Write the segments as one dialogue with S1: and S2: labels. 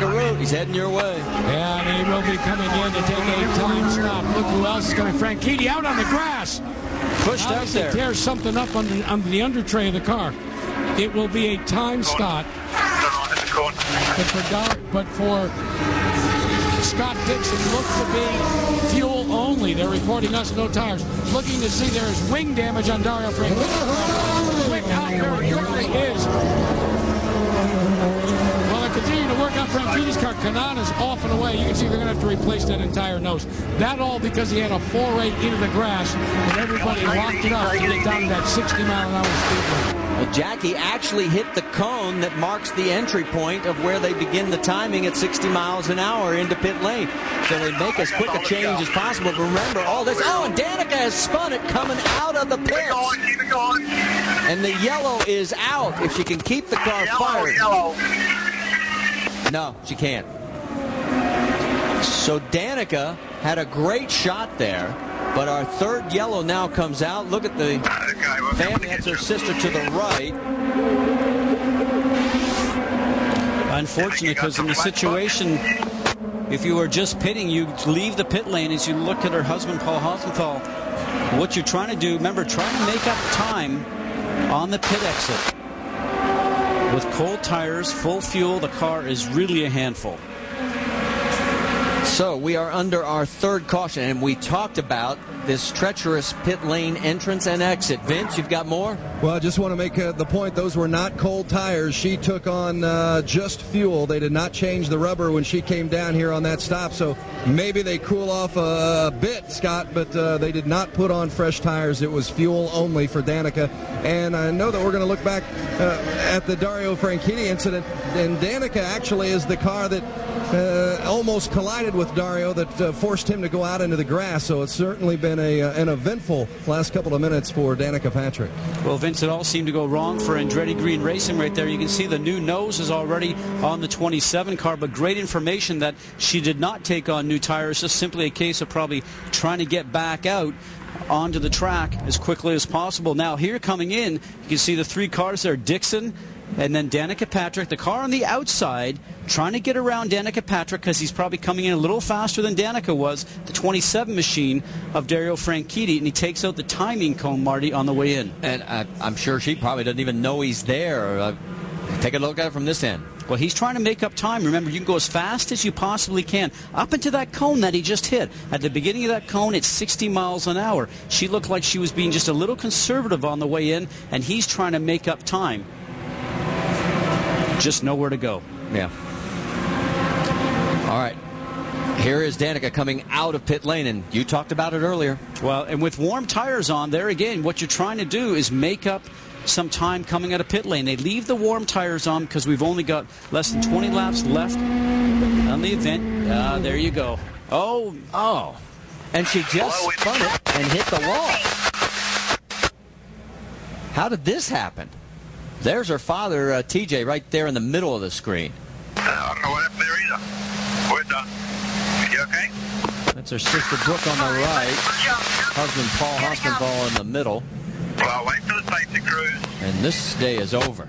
S1: Danica Root, he's heading your way.
S2: Yeah, and he will be coming in to take a time stop. Look who else is coming. Franchitti out on the grass.
S1: Pushed out
S2: Obviously
S1: there.
S2: tears something up on the, on the under tray of the car. It will be a time stop. But for, Dar- but for Scott Dixon, look to be fuel only. They're reporting us no tires. Looking to see there is wing damage on Dario Franchitti. Quick out very quickly is well, they're continuing to work on Franchitti's car. Kanaan's off and away. You can see they're going to have to replace that entire nose. That all because he had a foray into the grass and everybody locked it up to get down to that 60 mile an hour speed limit.
S1: Well, Jackie actually hit the cone that marks the entry point of where they begin the timing at 60 miles an hour into pit lane. So they make as quick a change as possible. But remember all this. Oh, and Danica has spun it coming out of the pits. And the yellow is out if she can keep the car fired. No, she can't. So Danica had a great shot there, but our third yellow now comes out. Look at the family. That's her sister to the right.
S3: Unfortunately, because in the situation, if you were just pitting, you leave the pit lane as you look at her husband, Paul Hospenthal. What you're trying to do, remember, trying to make up time on the pit exit. With cold tires, full fuel, the car is really a handful.
S1: So we are under our third caution, and we talked about this treacherous pit lane entrance and exit. Vince, you've got more?
S4: Well, I just want to make uh, the point those were not cold tires. She took on uh, just fuel. They did not change the rubber when she came down here on that stop. So maybe they cool off a bit, Scott, but uh, they did not put on fresh tires. It was fuel only for Danica. And I know that we're going to look back uh, at the Dario Franchitti incident. And Danica actually is the car that uh, almost collided with Dario that uh, forced him to go out into the grass. So it's certainly been a, uh, an eventful last couple of minutes for Danica Patrick.
S3: Well, Vince, it all seemed to go wrong for Andretti Green Racing right there. You can see the new nose is already on the 27 car, but great information that she did not take on new tires. Just simply a case of probably trying to get back out onto the track as quickly as possible. Now, here coming in, you can see the three cars there Dixon, and then Danica Patrick, the car on the outside, trying to get around Danica Patrick because he's probably coming in a little faster than Danica was, the 27 machine of Dario Franchitti, and he takes out the timing cone, Marty, on the way in.
S1: And I, I'm sure she probably doesn't even know he's there. Uh, take a look at it from this end.
S3: Well, he's trying to make up time. Remember, you can go as fast as you possibly can up into that cone that he just hit. At the beginning of that cone, it's 60 miles an hour. She looked like she was being just a little conservative on the way in, and he's trying to make up time. Just nowhere to go.
S1: Yeah. All right. Here is Danica coming out of pit lane, and you talked about it earlier.
S3: Well, and with warm tires on, there again, what you're trying to do is make up some time coming out of pit lane. They leave the warm tires on because we've only got less than 20 laps left on the event. Uh, there you go. Oh,
S1: oh. And she just spun it and hit the wall. How did this happen? There's her father, uh, TJ, right there in the middle of the screen.
S5: I don't know what happened there either. We're done. You okay?
S1: That's her sister Brooke on the right. Husband Paul Hospenthal in the middle.
S5: Well, wait for the safety crews.
S1: And this day is over.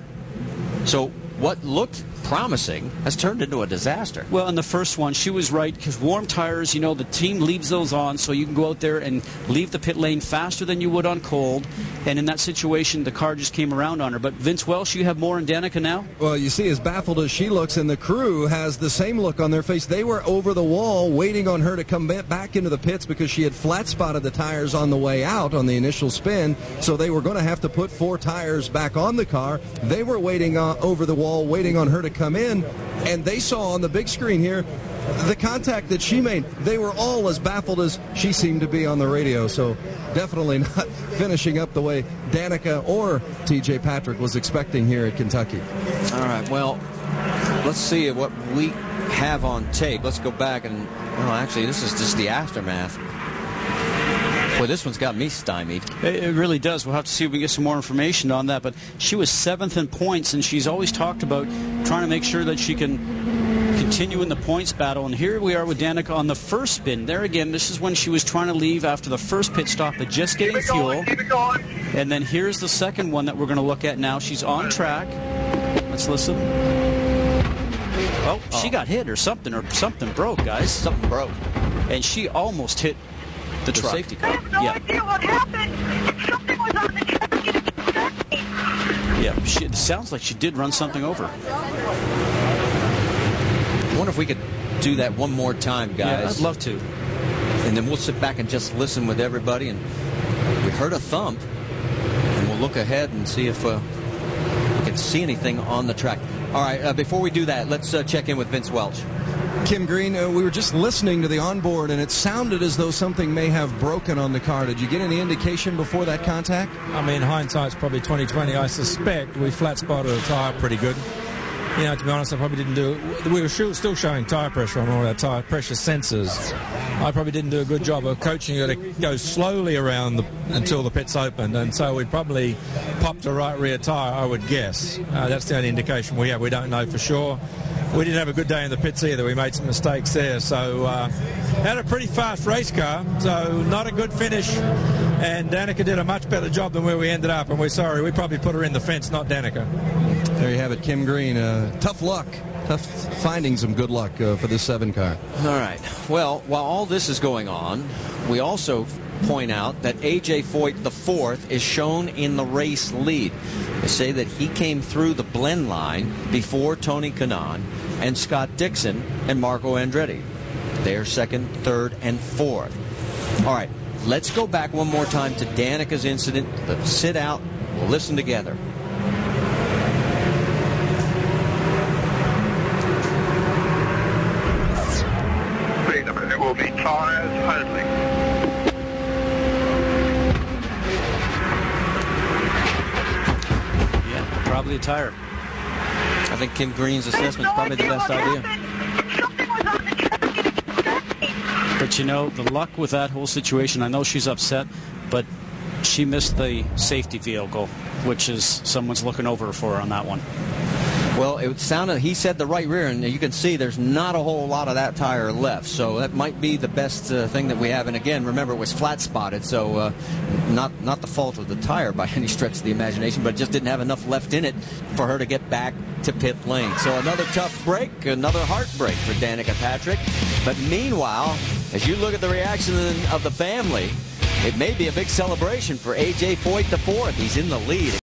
S1: So what looked promising has turned into a disaster.
S3: Well, in the first one, she was right because warm tires, you know, the team leaves those on so you can go out there and leave the pit lane faster than you would on cold. And in that situation, the car just came around on her. But Vince Welch, you have more on Danica now?
S4: Well, you see, as baffled as she looks, and the crew has the same look on their face. They were over the wall waiting on her to come back into the pits because she had flat spotted the tires on the way out on the initial spin. So they were going to have to put four tires back on the car. They were waiting uh, over the wall, waiting on her to come in, and they saw on the big screen here the contact that she made. They were all as baffled as she seemed to be on the radio. So definitely not finishing up the way Danica or TJ Patrick was expecting here at Kentucky.
S1: All right, well, let's see what we have on tape. Let's go back and, well, actually, this is just the aftermath. Boy, this one's got me stymied.
S3: It, it really does. We'll have to see if we get some more information on that. But she was seventh in points, and she's always talked about trying to make sure that she can continue in the points battle. And here we are with Danica on the first spin. There again, this is when she was trying to leave after the first pit stop, but just getting fuel. And then here's the second one that we're going to look at now. She's on track. Let's listen. Oh, she oh. got hit or something, or something broke, guys.
S1: Something broke.
S3: And she almost hit the,
S1: The
S3: truck.
S1: safety
S6: I
S1: car.
S6: have no
S3: Yeah.
S6: idea what happened. Something was on the track and it upset me.
S3: Yeah, she, it sounds like she did run something over.
S1: I wonder if we could do that one more time, guys.
S3: Yeah,
S1: guys.
S3: I'd love to.
S1: and then we'll sit back and just listen with everybody. And we heard a thump, and we'll look ahead and see if uh, we can see anything on the track. All right, uh, before we do that, let's uh, check in with Vince Welch.
S4: Kim Green, uh, we were just listening to the onboard, and it sounded as though something may have broken on the car. Did you get any indication before that contact?
S7: I mean, hindsight's probably 2020. I suspect we flat spotted a tyre pretty good. You know, to be honest, I probably didn't do. We were still showing tyre pressure on all our tyre pressure sensors. I probably didn't do a good job of coaching her to go slowly around the, until the pits opened, and so we probably popped a right rear tyre. I would guess. Uh, that's the only indication we have. We don't know for sure. We didn't have a good day in the pits either. We made some mistakes there. So uh, had a pretty fast race car. So not a good finish. And Danica did a much better job than where we ended up. And we're sorry. We probably put her in the fence, not Danica.
S4: There you have it, Kim Green. Uh, tough luck. Tough finding some good luck uh, for this seven car.
S1: All right. Well, while all this is going on, we also point out that AJ Foyt the fourth is shown in the race lead. They say that he came through the blend line before Tony Kanaan and Scott Dixon and Marco Andretti. They're second, third, and fourth. All right. Let's go back one more time to Danica's incident. The sit out. We'll listen together.
S5: Wait a minute, it will be tires only.
S3: Yeah, probably a tire.
S1: I think Kim Green's assessment is probably the best idea.
S6: happened. Something was on the track and it upset me.
S3: But you know, the luck with that whole situation, I know she's upset, but she missed the safety vehicle, which is someone's looking over for her on that one.
S1: Well, it sounded he said the right rear, and you can see there's not a whole lot of that tire left. So that might be the best uh, thing that we have. And again, remember it was flat spotted, so uh, not not the fault of the tire by any stretch of the imagination, but just didn't have enough left in it for her to get back to pit lane. So another tough break, another heartbreak for Danica Patrick. But meanwhile, as you look at the reaction of the family, it may be a big celebration for AJ Foyt the fourth. He's in the lead.